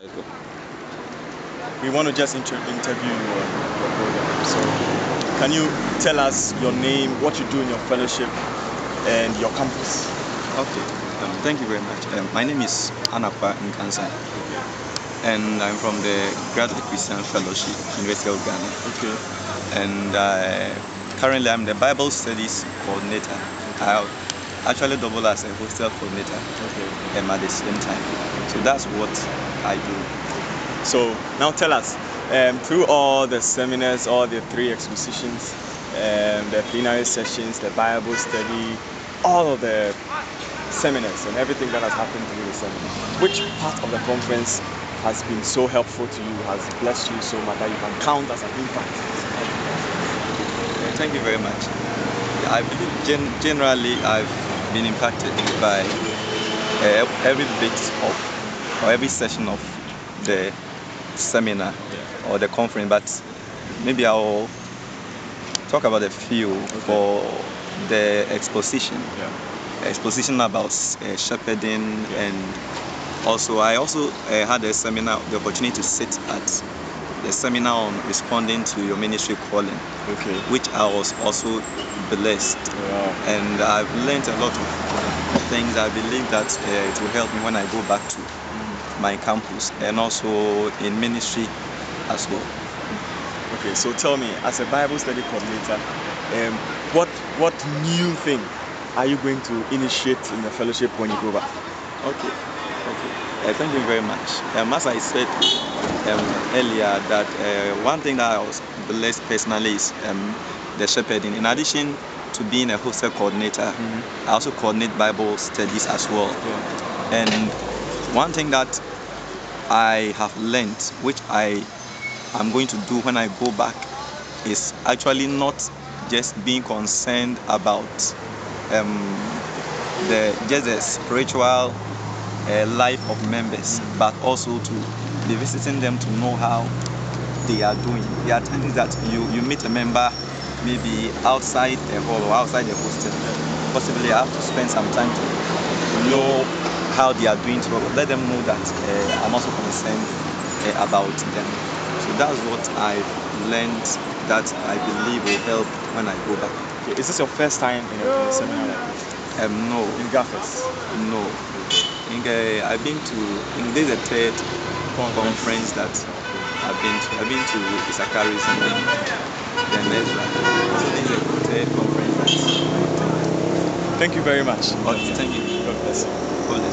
Let's go. We want to just inter- interview you on your program. So, can you tell us your name, what you do in your fellowship, and your campus? Okay. Um, thank you very much. Um, my name is Anakwa Nkansah, and I'm from the Graduate Christian Fellowship, University of Ghana. Okay. And uh, currently, I'm the Bible Studies coordinator. I actually double as a hostel coordinator Okay. um, at the same time. So that's what I do. So now tell us, um, through all the seminars, all the three expositions, um, the plenary sessions, the Bible study, all of the seminars and everything that has happened through the seminar, which part of the conference has been so helpful to you, has blessed you so much that you can count as an impact? Thank you very much. I believe gen- generally I've been impacted by uh, every bit of or every session of the seminar or the conference, but maybe I'll talk about a few for the exposition. Yeah. Exposition about uh, shepherding and also I also uh, had a seminar, the opportunity to sit at the seminar on responding to your ministry calling Okay. which I was also blessed. Wow. And I've learned a lot of things. I believe that uh, it will help me when I go back to my campus and also in ministry as well. Okay, so tell me, as a Bible study coordinator, um, what what new thing are you going to initiate in the fellowship when you go back? Okay, okay. Uh, thank you very much. Um, as I said um, earlier, that uh, one thing that I was blessed personally is um, the shepherding. In addition to being a hostel coordinator, I also coordinate Bible studies as well. Yeah. And one thing that I have learned, which I am going to do when I go back, is actually not just being concerned about um, the just the spiritual uh, life of members, but also to be visiting them to know how they are doing. There are times that you, you meet a member maybe outside the hall or outside the hostel. Possibly I have to spend some time to know how they are doing to let them know that uh, I'm also concerned uh, about them. So that's what I've learned that I believe will help when I go back. Okay, is this your first time in a, in a seminar like this? Um, no, In GHAFES? no. I think uh, I've been to, I think this is the third conference that I've been to. I've been to Isakaris and then, then Ezra. So this is the third conference that Thank you very much. Okay, thank you. God bless you. con